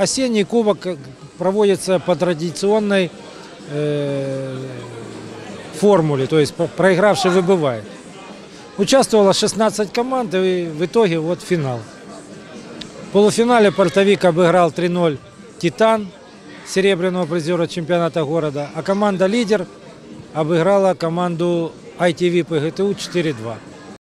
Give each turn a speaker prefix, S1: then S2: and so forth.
S1: осенний кубок проводится по традиционной э, формуле, то есть проигравший выбывает. Участвовало 16 команд, и в итоге вот финал. В полуфинале портовик обыграл 3-0 «Титан», серебряного призера чемпионата города, а команда «Лидер» обыграла команду ITV ПГТУ 4-2.